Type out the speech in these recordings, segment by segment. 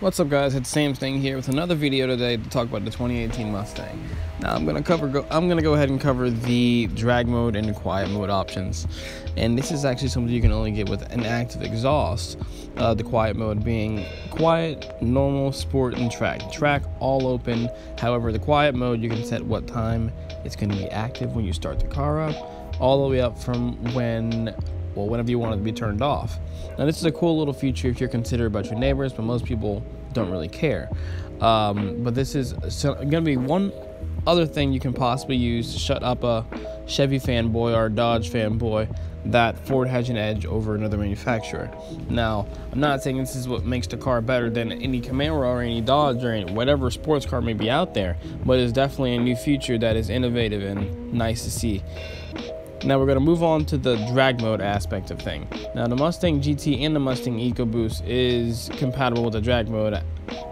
What's up guys, it's Sam Sting here with another video today to talk about the 2018 Mustang. Now I'm gonna cover go, I'm gonna go ahead and cover the drag mode and quiet mode options. And this is actually something you can only get with an active exhaust. Uh, the quiet mode being quiet, normal, sport, and track. Track all open. However, the quiet mode you can set what time it's gonna be active when you start the car up, all the way up from when well, whenever you want it to be turned off. Now, this is a cool little feature if you're considerate about your neighbors, but most people don't really care. Um, but this is going to be one other thing you can possibly use to shut up a Chevy fanboy or Dodge fanboy that Ford has an edge over another manufacturer. Now, I'm not saying this is what makes the car better than any Camaro or any Dodge or any, whatever sports car may be out there, but it's definitely a new feature that is innovative and nice to see. Now we're going to move on to the drag mode aspect of thing. Now the Mustang GT and the Mustang EcoBoost is compatible with the drag mode,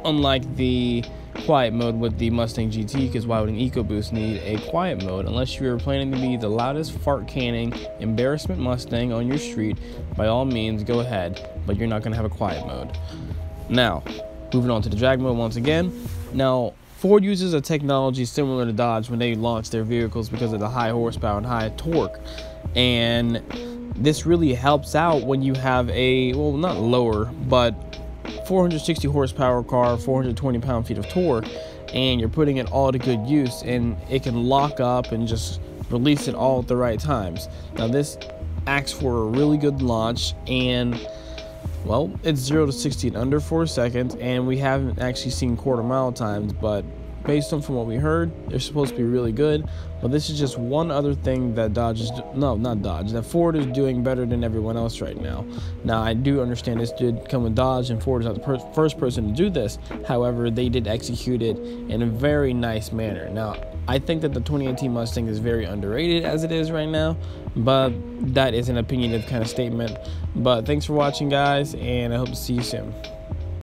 unlike the quiet mode with the Mustang GT, because why would an EcoBoost need a quiet mode unless you're planning to be the loudest fart canning embarrassment Mustang on your street, by all means go ahead, but you're not going to have a quiet mode. Now, moving on to the drag mode once again. Now, Ford uses a technology similar to Dodge when they launch their vehicles because of the high horsepower and high torque. And this really helps out when you have a, well, not lower, but 460 horsepower car, 420 pound feet of torque, and you're putting it all to good use, and it can lock up and just release it all at the right times. Now, this acts for a really good launch, and well, it's 0 to 60 in under 4 seconds, and we haven't actually seen quarter mile times, but based on from what we heard, they're supposed to be really good. But this is just one other thing that Dodge is, no, not Dodge, that Ford is doing better than everyone else right now. Now, I do understand this did come with Dodge, and Ford is not the per first person to do this. However, they did execute it in a very nice manner. Now, I think that the 2018 Mustang is very underrated as it is right now, but that is an opinionative kind of statement. But thanks for watching, guys, and I hope to see you soon.